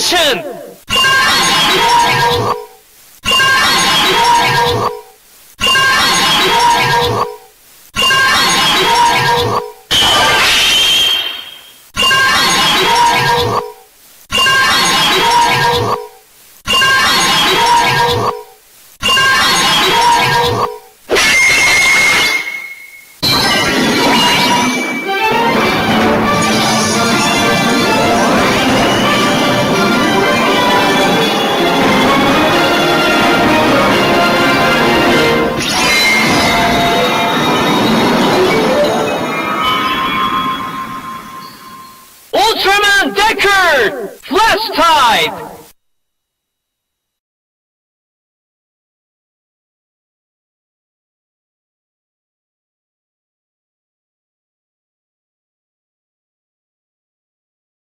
Action。Ultraman Deckard! Flash type!